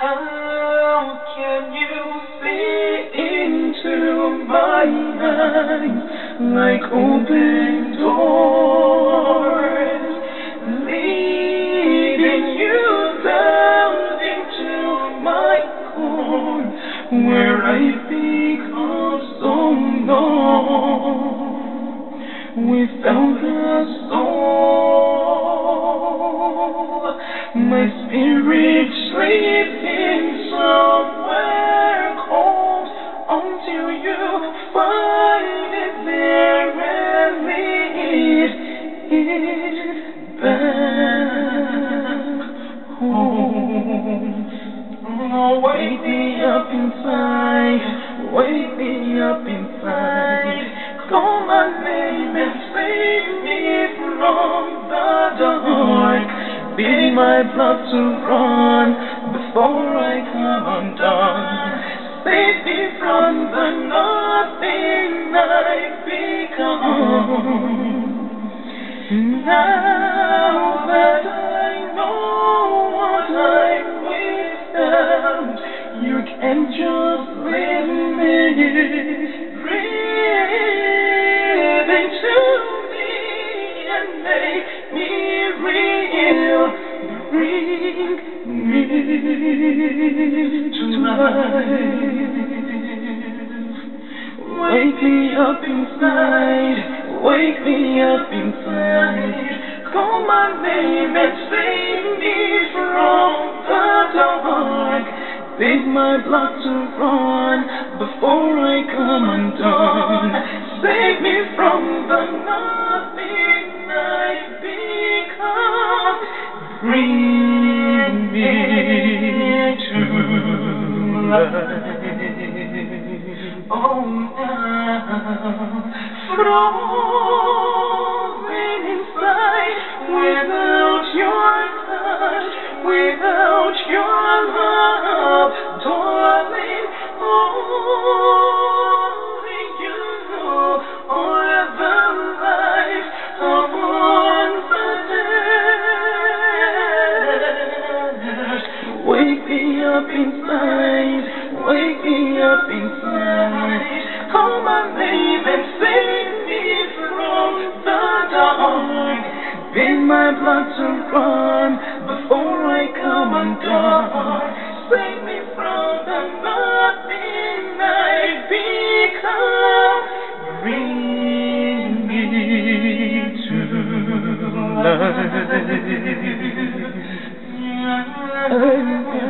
How can you see into my eyes like open doors, leading you down into my core where I become so numb without the soul. My spirit wake me up inside, wake me up inside. Call my name and save me from the dark. Beat my blood to run before I come undone. Save me from the nothing I've become. Now that can just let me breathe into me and make me real. Bring me to life. Wake me up inside, wake me up inside. Call my name and Bid my blood to run before I come undone. Save me from the nothing I've become. Bring me to life. Oh, now, frozen Bid my blood to run before I come undone. Save me from the nothing I've become. Bring me to life.